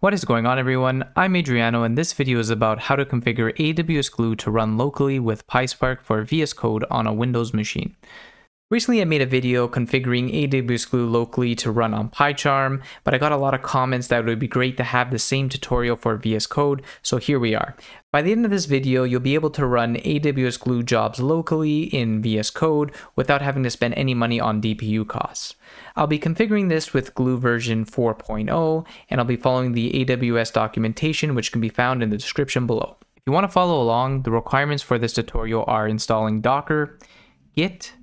What is going on everyone? I'm Adriano and this video is about how to configure AWS Glue to run locally with PySpark for VS Code on a Windows machine. Recently I made a video configuring AWS Glue locally to run on PyCharm, but I got a lot of comments that it would be great to have the same tutorial for VS Code, so here we are. By the end of this video, you'll be able to run AWS Glue jobs locally in VS Code without having to spend any money on DPU costs. I'll be configuring this with Glue version 4.0, and I'll be following the AWS documentation which can be found in the description below. If you want to follow along, the requirements for this tutorial are installing Docker, Git,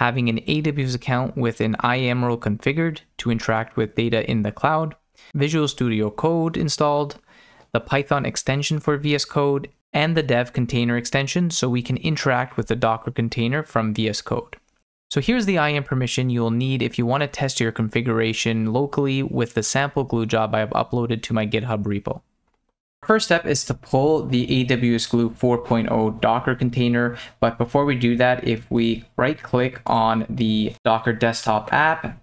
having an AWS account with an IAM role configured to interact with data in the cloud, Visual Studio Code installed, the Python extension for VS Code, and the dev container extension so we can interact with the Docker container from VS Code. So here's the IAM permission you'll need if you want to test your configuration locally with the sample glue job I have uploaded to my GitHub repo. First step is to pull the AWS Glue 4.0 Docker container, but before we do that, if we right click on the Docker desktop app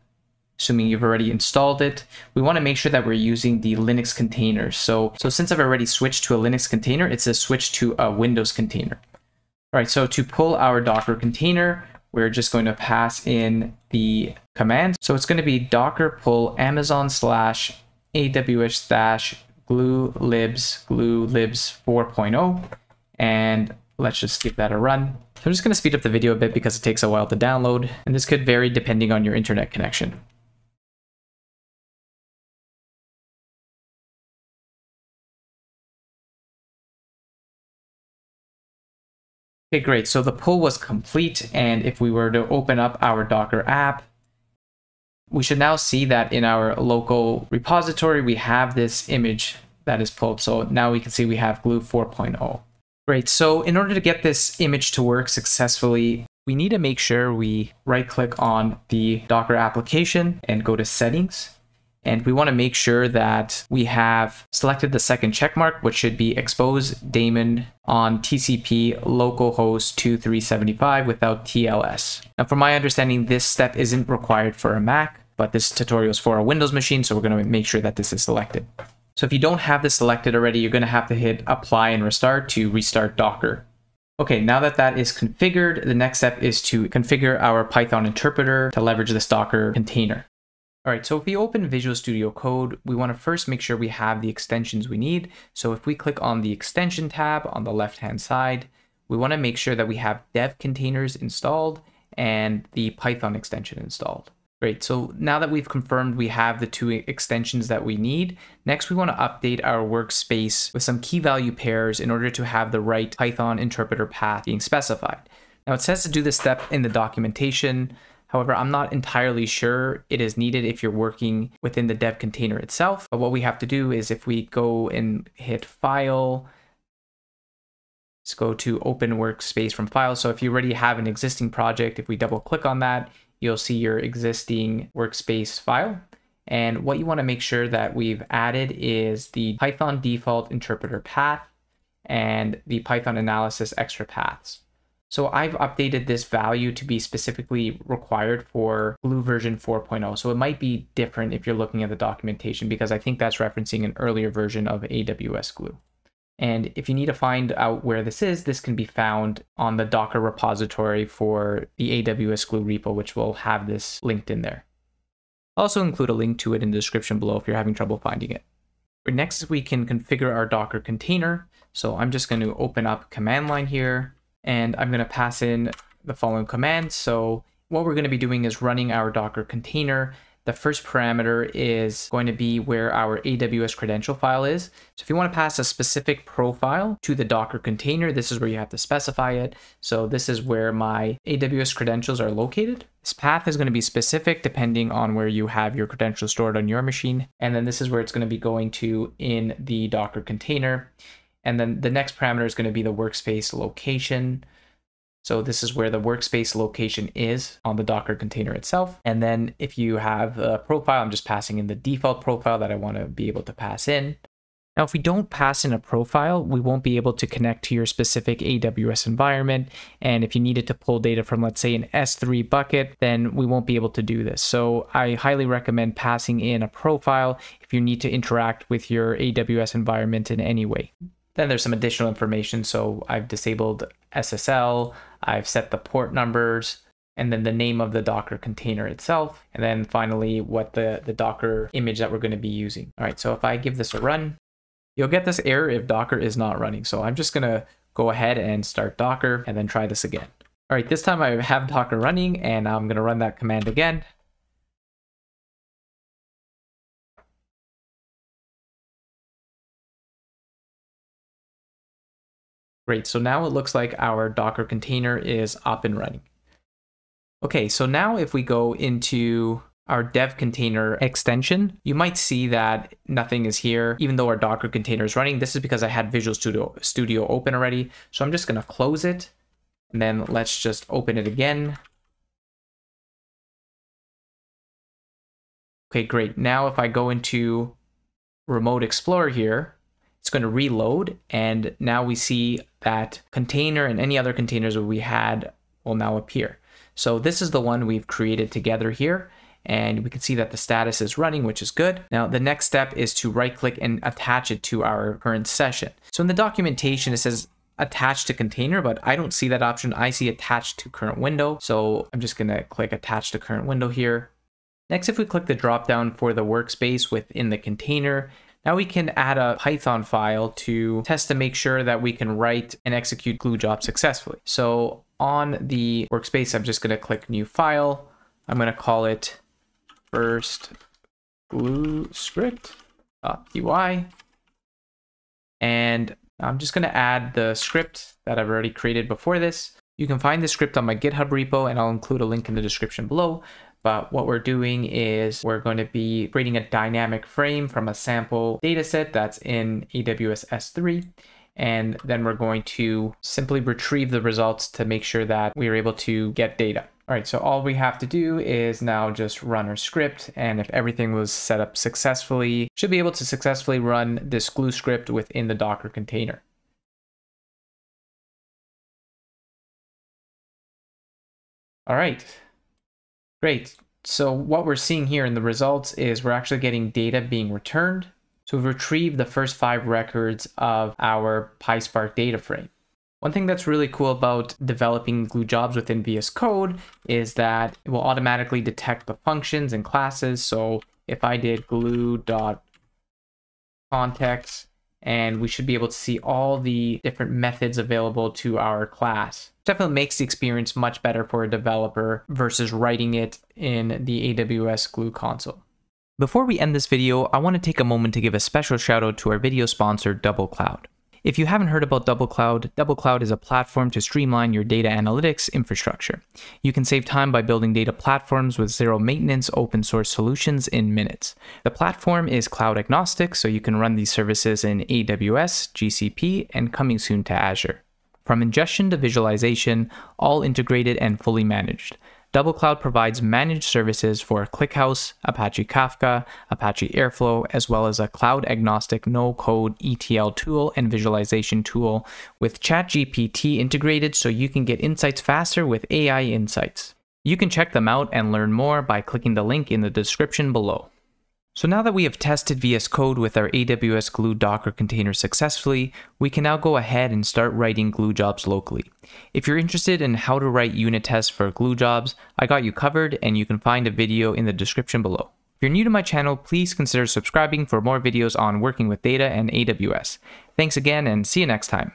assuming you've already installed it. We want to make sure that we're using the Linux container. So, so since I've already switched to a Linux container, it says switch to a Windows container. All right, so to pull our Docker container, we're just going to pass in the command. So it's going to be docker pull amazon slash aws dash glue libs glue libs 4.0 and let's just give that a run. So I'm just going to speed up the video a bit because it takes a while to download and this could vary depending on your internet connection. Okay, great. So the pull was complete. And if we were to open up our Docker app, we should now see that in our local repository, we have this image that is pulled. So now we can see we have Glue 4.0. Great. So in order to get this image to work successfully, we need to make sure we right click on the Docker application and go to settings. And we want to make sure that we have selected the second checkmark, which should be expose daemon on TCP localhost 2375 without TLS. Now, from my understanding, this step isn't required for a Mac, but this tutorial is for a Windows machine, so we're going to make sure that this is selected. So if you don't have this selected already, you're going to have to hit apply and restart to restart Docker. Okay, now that that is configured, the next step is to configure our Python interpreter to leverage this Docker container. All right, so if we open Visual Studio Code, we want to first make sure we have the extensions we need. So if we click on the extension tab on the left-hand side, we want to make sure that we have dev containers installed and the Python extension installed. Great, so now that we've confirmed we have the two extensions that we need, next we want to update our workspace with some key value pairs in order to have the right Python interpreter path being specified. Now it says to do this step in the documentation, However, I'm not entirely sure it is needed if you're working within the dev container itself. But what we have to do is if we go and hit file, let's go to open workspace from file. So if you already have an existing project, if we double click on that, you'll see your existing workspace file. And what you want to make sure that we've added is the Python default interpreter path and the Python analysis extra paths. So I've updated this value to be specifically required for Glue version 4.0. So it might be different if you're looking at the documentation because I think that's referencing an earlier version of AWS Glue. And if you need to find out where this is, this can be found on the Docker repository for the AWS Glue repo, which will have this linked in there. I'll also include a link to it in the description below if you're having trouble finding it. Next, we can configure our Docker container. So I'm just going to open up command line here and I'm going to pass in the following command. So what we're going to be doing is running our Docker container. The first parameter is going to be where our AWS credential file is. So if you want to pass a specific profile to the Docker container, this is where you have to specify it. So this is where my AWS credentials are located. This path is going to be specific depending on where you have your credentials stored on your machine. And then this is where it's going to be going to in the Docker container. And then the next parameter is going to be the workspace location. So this is where the workspace location is on the Docker container itself. And then if you have a profile, I'm just passing in the default profile that I want to be able to pass in. Now, if we don't pass in a profile, we won't be able to connect to your specific AWS environment. And if you needed to pull data from, let's say, an S3 bucket, then we won't be able to do this. So I highly recommend passing in a profile if you need to interact with your AWS environment in any way. Then there's some additional information. So I've disabled SSL, I've set the port numbers, and then the name of the Docker container itself, and then finally what the, the Docker image that we're going to be using. All right, so if I give this a run, You'll get this error if Docker is not running. So I'm just gonna go ahead and start Docker and then try this again. All right, this time I have Docker running and I'm gonna run that command again. Great, so now it looks like our Docker container is up and running. Okay, so now if we go into our dev container extension, you might see that nothing is here, even though our Docker container is running. This is because I had Visual Studio, Studio open already. So I'm just going to close it. And then let's just open it again. Okay, great. Now if I go into Remote Explorer here, it's going to reload. And now we see that container and any other containers that we had will now appear. So this is the one we've created together here and we can see that the status is running, which is good. Now, the next step is to right click and attach it to our current session. So in the documentation, it says attach to container, but I don't see that option. I see attached to current window. So I'm just gonna click attach to current window here. Next, if we click the drop down for the workspace within the container, now we can add a Python file to test to make sure that we can write and execute glue job successfully. So on the workspace, I'm just gonna click new file. I'm gonna call it first glue script py and I'm just going to add the script that I've already created before this. You can find the script on my GitHub repo and I'll include a link in the description below. But what we're doing is we're going to be creating a dynamic frame from a sample dataset that's in AWS S3. And then we're going to simply retrieve the results to make sure that we are able to get data. All right, so all we have to do is now just run our script, and if everything was set up successfully, should be able to successfully run this glue script within the Docker container. All right, great. So what we're seeing here in the results is we're actually getting data being returned. So we've retrieved the first five records of our PySpark data frame. One thing that's really cool about developing glue jobs within VS Code is that it will automatically detect the functions and classes. So if I did glue.context, and we should be able to see all the different methods available to our class. Definitely makes the experience much better for a developer versus writing it in the AWS Glue console. Before we end this video, I want to take a moment to give a special shout out to our video sponsor, DoubleCloud. If you haven't heard about DoubleCloud, DoubleCloud is a platform to streamline your data analytics infrastructure. You can save time by building data platforms with zero maintenance open source solutions in minutes. The platform is cloud agnostic, so you can run these services in AWS, GCP, and coming soon to Azure. From ingestion to visualization, all integrated and fully managed. DoubleCloud provides managed services for ClickHouse, Apache Kafka, Apache Airflow, as well as a cloud agnostic no code ETL tool and visualization tool with ChatGPT integrated so you can get insights faster with AI insights. You can check them out and learn more by clicking the link in the description below. So now that we have tested VS Code with our AWS Glue Docker container successfully, we can now go ahead and start writing glue jobs locally. If you're interested in how to write unit tests for glue jobs, I got you covered and you can find a video in the description below. If you're new to my channel, please consider subscribing for more videos on working with data and AWS. Thanks again and see you next time.